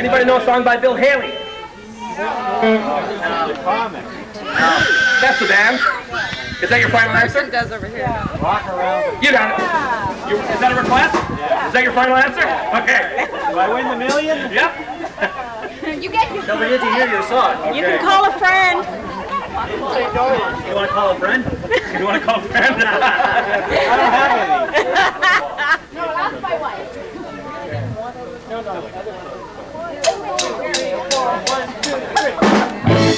Anybody know a song by Bill Haley? No. That's the band. Is that your final answer? does over here. You got it. You, is that a request? Is that your final answer? Okay. Do I win the million? Yep. You get your. Don't forget to hear your song. You can call a friend. You want to call a friend? You want to call a friend? I don't have any. No, that's my wife.